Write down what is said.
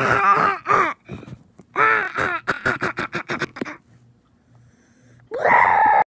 Ah!